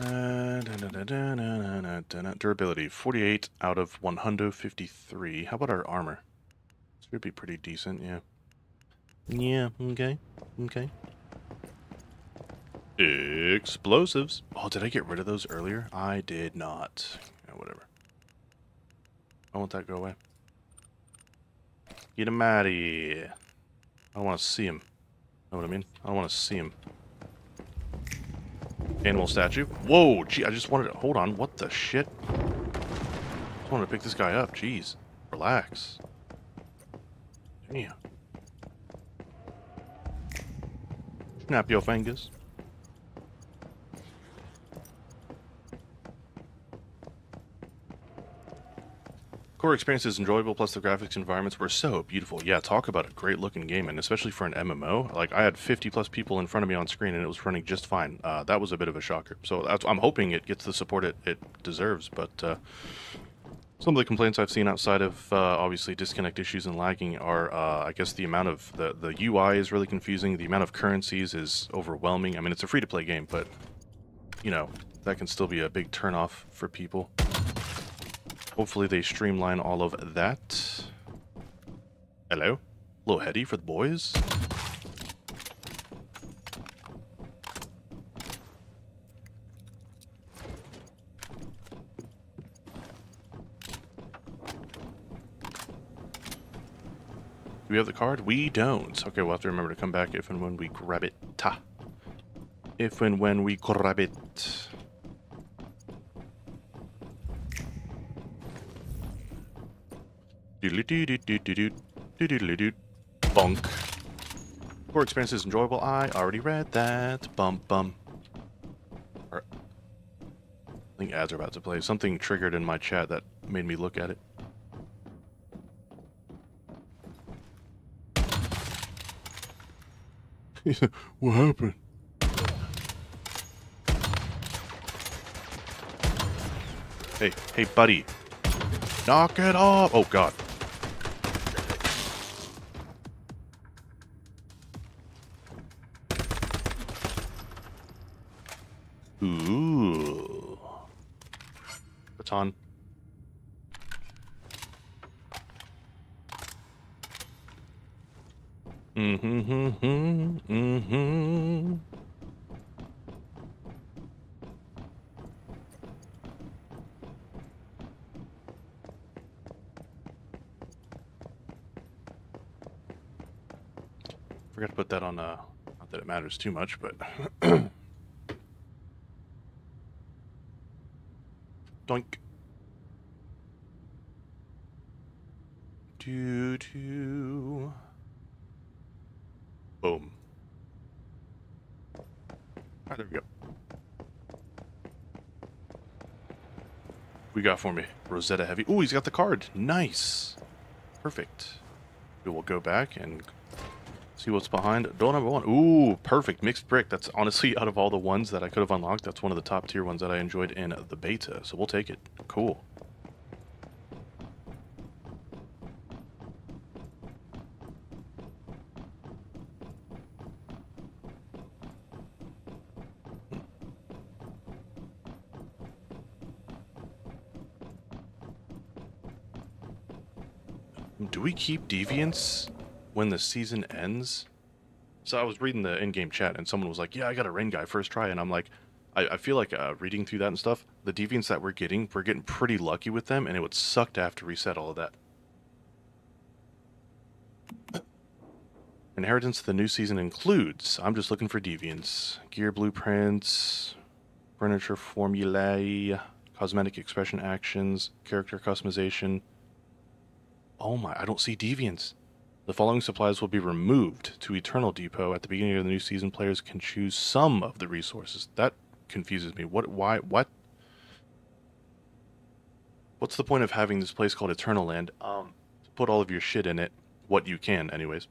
Uh, da, da, da, Durability, 48 out of 153. How about our armor? This would be pretty decent, yeah. Yeah, okay, okay. Explosives. Oh, did I get rid of those earlier? I did not. Yeah, whatever. I want that go away. Get him out of here. I don't want to see him. Know what I mean? I don't want to see him. Animal statue. Whoa, gee, I just wanted to... Hold on, what the shit? I wanted to pick this guy up. Jeez. Relax. Damn. Snap your fingers. Core experience is enjoyable, plus the graphics environments were so beautiful. Yeah, talk about a great looking game, and especially for an MMO. Like, I had 50 plus people in front of me on screen, and it was running just fine. Uh, that was a bit of a shocker. So I'm hoping it gets the support it, it deserves, but uh, some of the complaints I've seen outside of uh, obviously disconnect issues and lagging are, uh, I guess, the amount of the the UI is really confusing. The amount of currencies is overwhelming. I mean, it's a free to play game, but you know that can still be a big turnoff for people. Hopefully they streamline all of that. Hello? A little heady for the boys? Do we have the card? We don't. Okay, we'll have to remember to come back if and when we grab it. Ta. If and when we grab it. Bonk. Core experience is enjoyable. I already read that. Bum bum. Or, I think ads are about to play. Something triggered in my chat that made me look at it. What happened? Hey, hey, buddy. Knock it off! Oh, God. Ooh. Baton. Mm-hmm, mm-hmm, mm-hmm. Forgot to put that on, uh, not that it matters too much, but... Doo doo. Boom. Alright, there we go. We got for me Rosetta Heavy. Oh, he's got the card. Nice. Perfect. We will go back and see what's behind door number one. Ooh, perfect. Mixed brick. That's honestly, out of all the ones that I could have unlocked, that's one of the top tier ones that I enjoyed in the beta. So we'll take it. Cool. Do we keep deviants when the season ends? So I was reading the in-game chat and someone was like, "Yeah, I got a rain guy first try," and I'm like, I, I feel like uh, reading through that and stuff, the deviants that we're getting, we're getting pretty lucky with them, and it would suck to have to reset all of that. Inheritance of the new season includes. I'm just looking for deviants, gear blueprints, furniture formulae, cosmetic expression actions, character customization. Oh my, I don't see deviants. The following supplies will be removed to Eternal Depot at the beginning of the new season. Players can choose some of the resources. That confuses me. What? Why? What? What's the point of having this place called Eternaland? Um, to put all of your shit in it, what you can, anyways.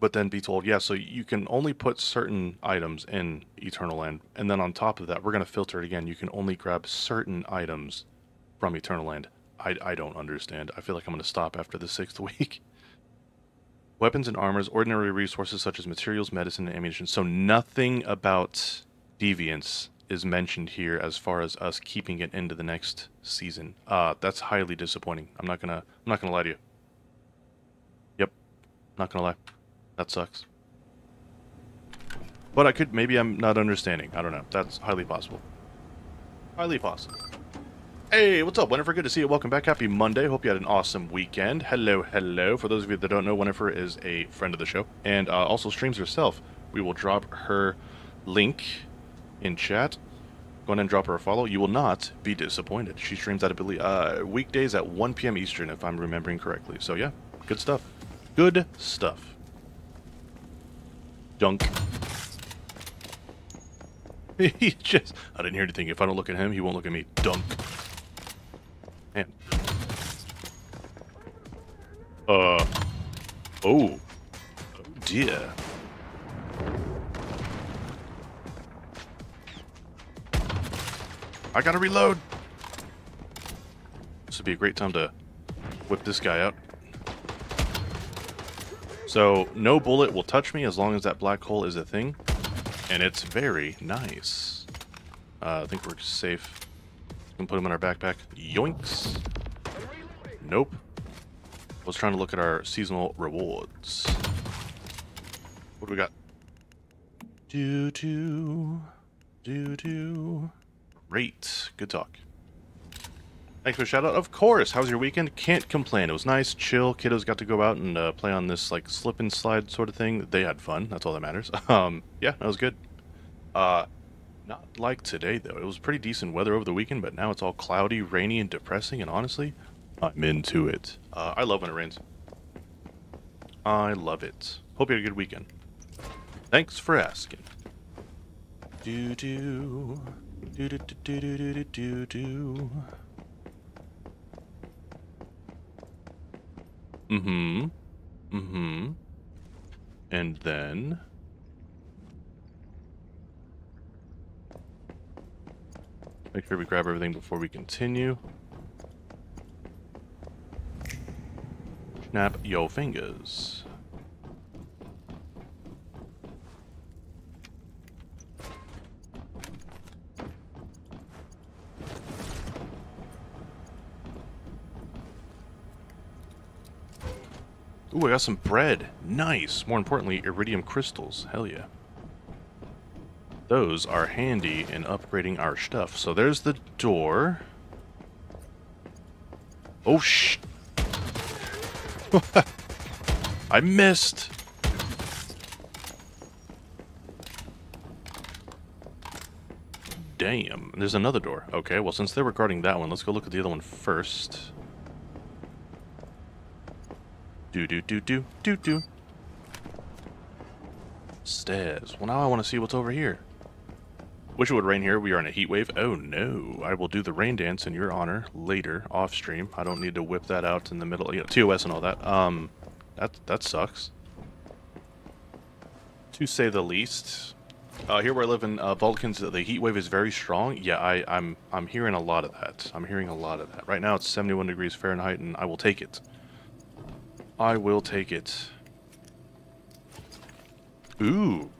But then be told, yeah, so you can only put certain items in Eternaland, and then on top of that, we're gonna filter it again. You can only grab certain items from Eternaland. I, I don't understand. I feel like I'm gonna stop after the sixth week. Weapons and armors, ordinary resources such as materials, medicine, and ammunition. So nothing about deviance is mentioned here as far as us keeping it into the next season. Uh, that's highly disappointing. I'm not gonna I'm not gonna lie to you. Yep, not gonna lie. That sucks. But I could maybe I'm not understanding. I don't know. That's highly possible. Highly possible. Hey, what's up, Winifred? Good to see you. Welcome back. Happy Monday. Hope you had an awesome weekend. Hello, hello. For those of you that don't know, Winifred is a friend of the show and uh, also streams herself. We will drop her link in chat. Go ahead and drop her a follow. You will not be disappointed. She streams at I believe uh, weekdays at 1 p.m. Eastern, if I'm remembering correctly. So yeah, good stuff. Good stuff. Dunk. he just I didn't hear anything. If I don't look at him, he won't look at me. Dunk. Man. Uh. Oh. Oh dear. I gotta reload. This would be a great time to whip this guy out. So, no bullet will touch me as long as that black hole is a thing. And it's very nice. Uh, I think we're safe. We can put him in our backpack. Yoinks. Nope. I was trying to look at our seasonal rewards. What do we got? Do do do do. Great. Good talk. Thanks for the shout out. Of course. How's your weekend? Can't complain. It was nice, chill. Kiddos got to go out and uh, play on this like slip and slide sort of thing. They had fun. That's all that matters. Um, yeah, that was good. Uh, not like today though. It was pretty decent weather over the weekend, but now it's all cloudy, rainy, and depressing. And honestly, I'm into it. Uh, I love when it rains. I love it. Hope you had a good weekend. Thanks for asking. Do do. Do do do do do do do. Mm-hmm. Mm-hmm. And then make sure we grab everything before we continue. Snap your fingers. Ooh, I got some bread. Nice. More importantly, iridium crystals. Hell yeah. Those are handy in upgrading our stuff. So there's the door. Oh, sh... I missed! Damn. There's another door. Okay, well, since they're regarding that one, let's go look at the other one first. Do do do do do do. Stairs. Well, now I want to see what's over here. Wish it would rain here. We are in a heat wave. Oh no. I will do the rain dance in your honor later, off stream. I don't need to whip that out in the middle. You know, TOS and all that. Um, that that sucks. To say the least. Uh, here where I live in uh, the heat wave is very strong. Yeah, I, I'm I'm hearing a lot of that. I'm hearing a lot of that. Right now it's 71 degrees Fahrenheit, and I will take it. I will take it. Ooh.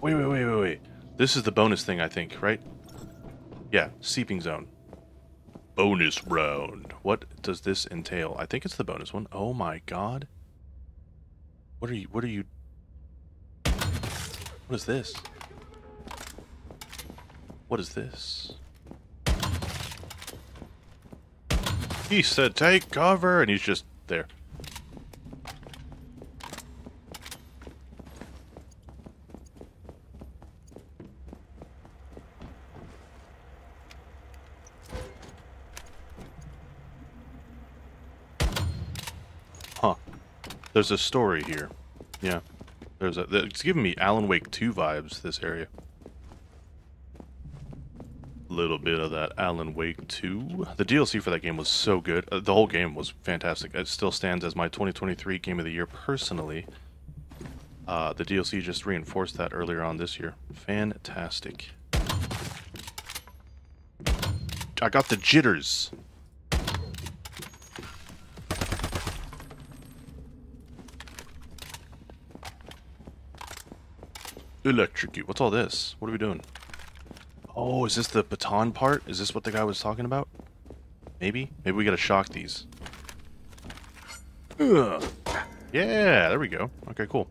Wait, wait, wait, wait, wait. This is the bonus thing, I think, right? Yeah, seeping zone. Bonus round. What does this entail? I think it's the bonus one. Oh my god. What are you, what are you... What is this? What is this? He said take cover, and he's just there. There's a story here. Yeah. There's a, it's giving me Alan Wake 2 vibes, this area little bit of that Alan Wake 2. The DLC for that game was so good. Uh, the whole game was fantastic. It still stands as my 2023 Game of the Year personally. Uh, the DLC just reinforced that earlier on this year. Fantastic. I got the jitters. Electrocute. What's all this? What are we doing? Oh, is this the baton part? Is this what the guy was talking about? Maybe? Maybe we gotta shock these. Ugh. Yeah, there we go. Okay, cool.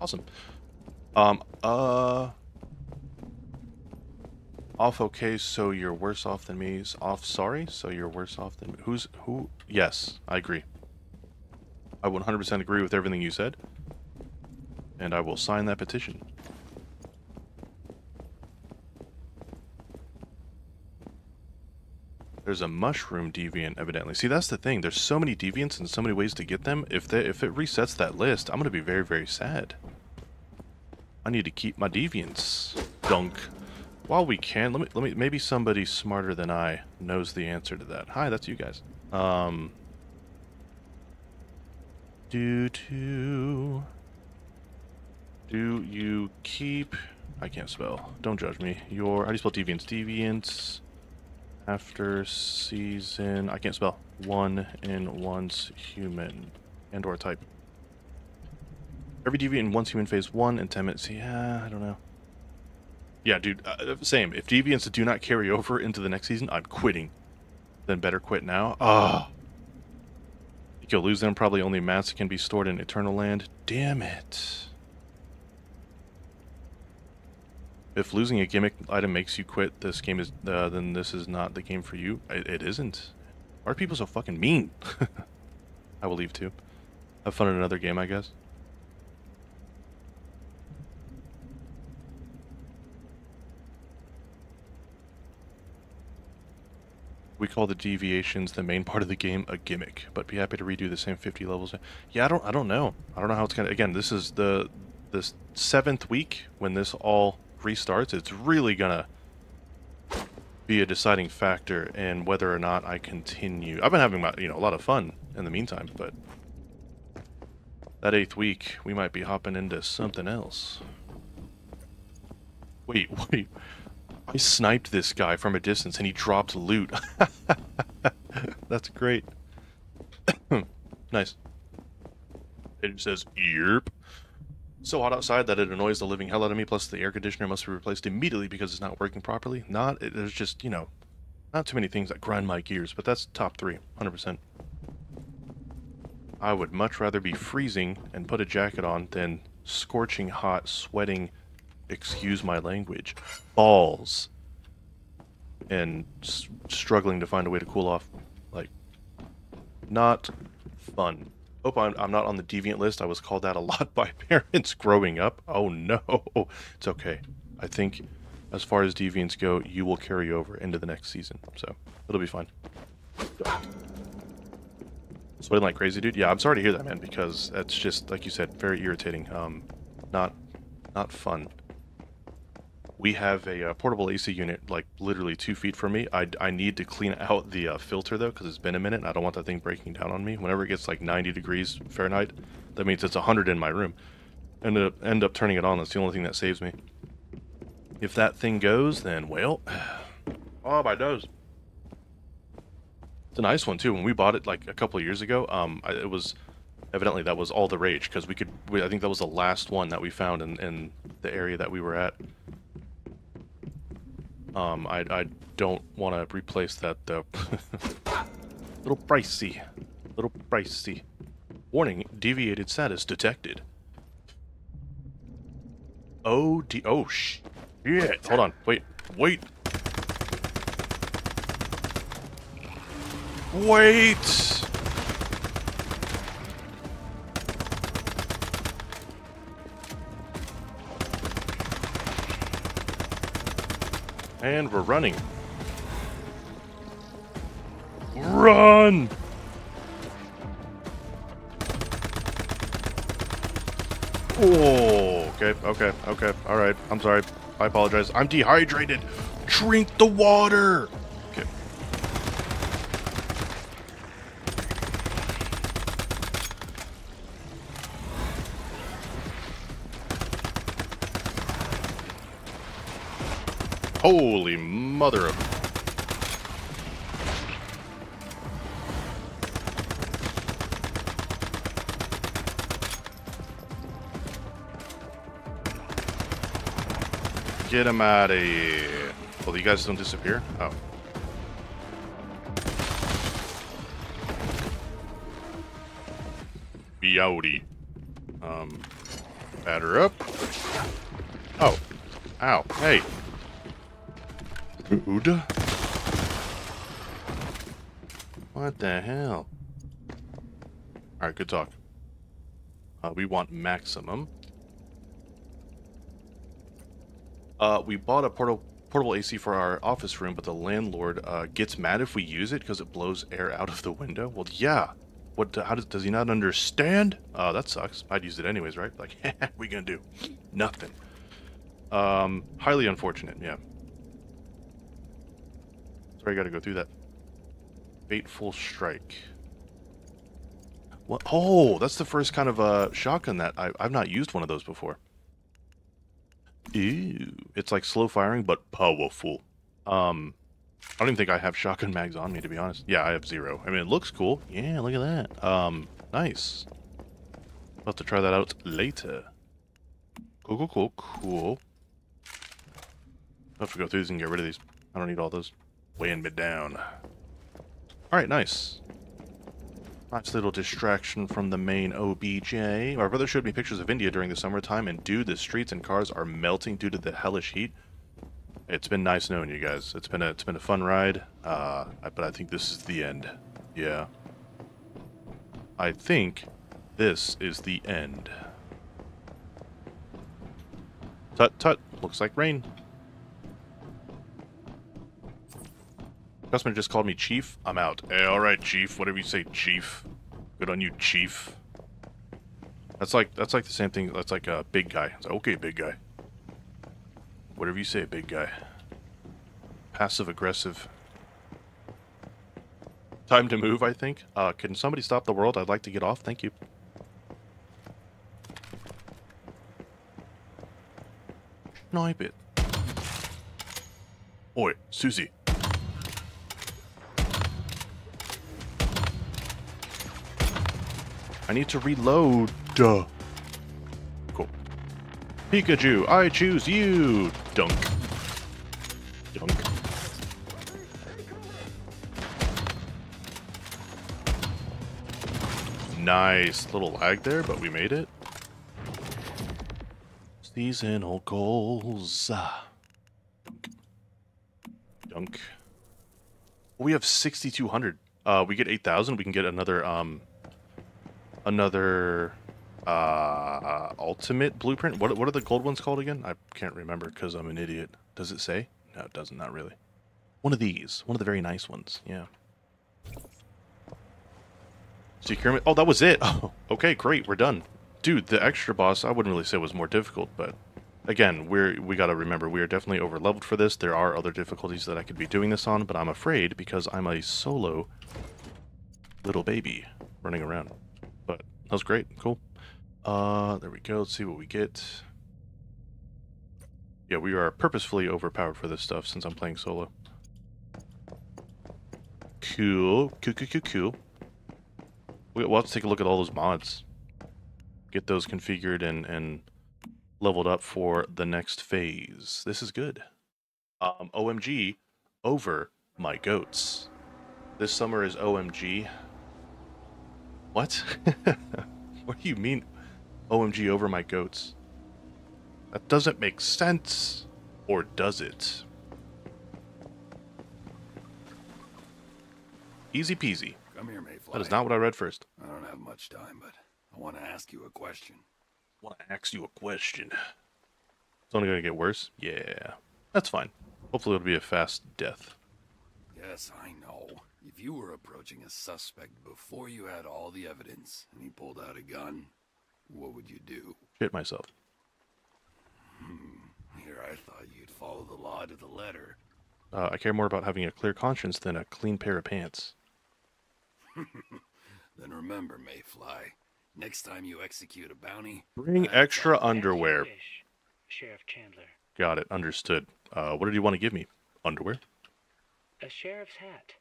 Awesome. Um, uh... Off okay, so you're worse off than me. Off sorry, so you're worse off than me. Who's, who? Yes, I agree. I 100% agree with everything you said. And I will sign that petition. There's a mushroom deviant, evidently. See, that's the thing. There's so many deviants and so many ways to get them. If they, if it resets that list, I'm going to be very, very sad. I need to keep my deviants. Dunk. While we can, let me, let me, maybe somebody smarter than I knows the answer to that. Hi, that's you guys. Um, do to, do you keep, I can't spell, don't judge me, your, how do you spell deviants? Deviants, after season, I can't spell, one in once human, and or type. Every deviant in once human phase one and 10 minutes, yeah, I don't know. Yeah, dude, uh, same. If deviants do not carry over into the next season, I'm quitting. Then better quit now. Ah. You'll lose them. Probably only mats can be stored in Eternaland. Damn it. If losing a gimmick item makes you quit, this game is, uh, then this is not the game for you. It, it isn't. Why are people so fucking mean? I will leave too. Have fun in another game, I guess. we call the deviations the main part of the game a gimmick, but be happy to redo the same 50 levels. Yeah, I don't I don't know. I don't know how it's gonna again, this is the this seventh week when this all restarts. It's really gonna be a deciding factor in whether or not I continue. I've been having my, you know, a lot of fun in the meantime, but that eighth week, we might be hopping into something else. Wait, wait. I sniped this guy from a distance and he dropped loot. That's great. nice. It says, Yerp. So hot outside that it annoys the living hell out of me, plus the air conditioner must be replaced immediately because it's not working properly. Not, it, there's just, you know, not too many things that grind my gears, but that's top three, 100%. I would much rather be freezing and put a jacket on than scorching hot, sweating, excuse my language, balls, and struggling to find a way to cool off. Like, not fun. Hope I'm, I'm not on the deviant list. I was called that a lot by parents growing up. Oh no. It's okay. I think as far as deviants go, you will carry over into the next season. So, it'll be fine. Sweating like crazy, dude. Yeah, I'm sorry to hear that, man, because that's just, like you said, very irritating. Um, not, not fun we have a uh, portable AC unit like literally two feet from me. I, I need to clean out the uh, filter though because it's been a minute and I don't want that thing breaking down on me. Whenever it gets like 90 degrees Fahrenheit, that means it's 100 in my room. And to end up turning it on, that's the only thing that saves me. If that thing goes, then well, oh my nose. It's a nice one too. When we bought it like a couple years ago, um, I, it was evidently that was all the rage because we could. We, I think that was the last one that we found in in the area that we were at. Um, I, I don't want to replace that though. little pricey. Little pricey. Warning, deviated status detected. Oh, de- oh, shit. Hold on, wait, wait. Wait! And we're running. Run! Oh, okay, okay, okay. All right. I'm sorry. I apologize. I'm dehydrated. Drink the water. Okay. Holy mother of... Get him out of here. Well, you guys don't disappear? Oh. Beauty. Um, batter up. Oh. Ow. Hey. Food? What the hell? Alright, good talk. Uh, we want maximum. Uh, we bought a portable portable AC for our office room, but the landlord uh, gets mad if we use it because it blows air out of the window. Well, yeah. What? How does does he not understand? Uh, that sucks. I'd use it anyways, right? Like, what we gonna do? Nothing. Um, highly unfortunate. Yeah. Sorry, I got to go through that. Fateful strike. What? Oh, that's the first kind of uh, shotgun that I, I've not used one of those before. Ew. It's like slow firing, but powerful. Um, I don't even think I have shotgun mags on me, to be honest. Yeah, I have zero. I mean, it looks cool. Yeah, look at that. Um, nice. I'll have to try that out later. Cool, cool, cool, cool. I'll have to go through these and get rid of these. I don't need all those weighing me down. Alright, nice. Nice little distraction from the main OBJ. My brother showed me pictures of India during the summertime, and dude, the streets and cars are melting due to the hellish heat. It's been nice knowing you guys. It's been a it's been a fun ride, uh, but I think this is the end. Yeah. I think this is the end. Tut tut. Looks like rain. Customer just called me Chief. I'm out. Hey, alright, Chief. Whatever you say, Chief. Good on you, Chief. That's like that's like the same thing. That's like a big guy. Like, okay, big guy. Whatever you say, big guy. Passive aggressive. Time to move, I think. Uh, can somebody stop the world? I'd like to get off. Thank you. Snipe it. Oi, Susie. I need to reload. Duh. Cool. Pikachu, I choose you. Dunk. Dunk. Nice. Little lag there, but we made it. Seasonal goals. Dunk. We have 6,200. Uh, we get 8,000. We can get another, um, another uh, ultimate blueprint. What what are the gold ones called again? I can't remember because I'm an idiot. Does it say? No, it doesn't. Not really. One of these. One of the very nice ones. Yeah. Securement. Oh, that was it. Oh, okay, great. We're done. Dude, the extra boss, I wouldn't really say was more difficult, but again, we're we got to remember we are definitely over leveled for this. There are other difficulties that I could be doing this on, but I'm afraid because I'm a solo little baby running around. That was great. Cool. Uh, there we go. Let's see what we get. Yeah, we are purposefully overpowered for this stuff since I'm playing solo. Cool. Cool, cool, cool, cool. We'll have to take a look at all those mods. Get those configured and, and leveled up for the next phase. This is good. Um, OMG over my goats. This summer is OMG what? what do you mean, OMG over my goats? That doesn't make sense. Or does it? Easy peasy. Come here, Mayfly. That is not what I read first. I don't have much time, but I want to ask you a question. I want to ask you a question. It's only going to get worse? Yeah. That's fine. Hopefully it'll be a fast death. Yes, I know. If you were approaching a suspect before you had all the evidence and he pulled out a gun, what would you do? Shit myself. Hmm. Here I thought you'd follow the law to the letter. Uh, I care more about having a clear conscience than a clean pair of pants. then remember, Mayfly, next time you execute a bounty, bring extra underwear. Sheriff Chandler. Got it. Understood. Uh, what did you want to give me? Underwear? A sheriff's hat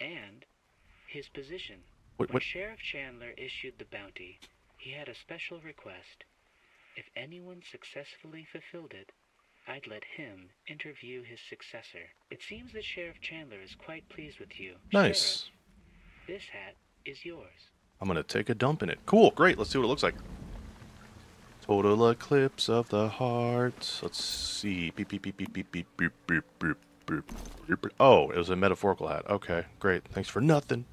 and his position. What, when? Sheriff Chandler issued the bounty, he had a special request. If anyone successfully fulfilled it, I'd let him interview his successor. It seems that Sheriff Chandler is quite pleased with you. Nice. Sheriff, this hat is yours. I'm gonna take a dump in it. Cool, great. Let's see what it looks like. Total eclipse of the heart. Let's see. Beep beep beep beep beep beep beep beep. beep. Oh, it was a metaphorical hat. Okay, great. Thanks for nothing.